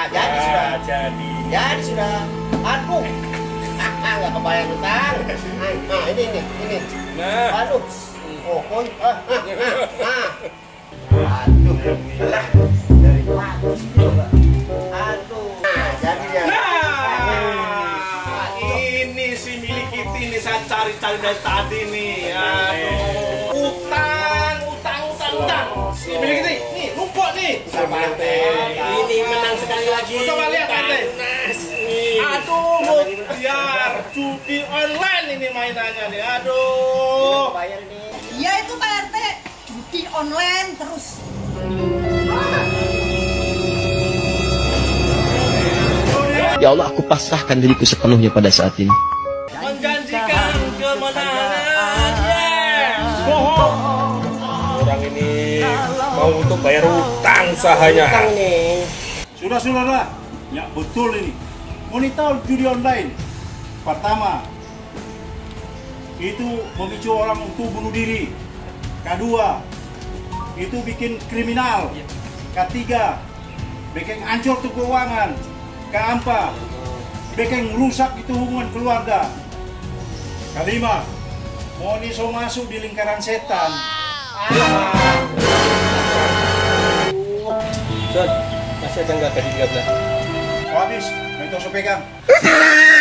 Nah, jadi sudah. Ah, jadi. Jadi sudah. Aduh. Nggak kebayang utang. Nah, ini ini ini. Nah, Aduh. Oh, oh, ah, ah, ah, ah. Aduh. Lah. Dari pagi coba. Aduh. Nah, jadi ya. nah, ini si milik kita ini saya cari-cari dari tadi nih. Aduh, utang, nih. Sama. Ini menang sekali lagi. Coba lihat Ante. Aduh, biar judi online ini mainannya nih. Aduh. Bayar nih. Iya itu Pak RT, judi online terus. Ya Allah, aku pasrahkan diriku sepenuhnya pada saat ini. menjanjikan kemenangan. Yes. Bohong. Ini mau untuk bayar utang sahanya. nih. Sudah saudara, ya betul ini. Monitor judi online. Pertama, itu memicu orang untuk bunuh diri. Kedua, itu bikin kriminal. Ketiga, bikin hancur tuh keuangan. Keempat, bikin rusak itu hubungan keluarga. Kelima, mau so masuk di lingkaran setan. Son, masih ada nggak tadi 13? Habis, itu pegang.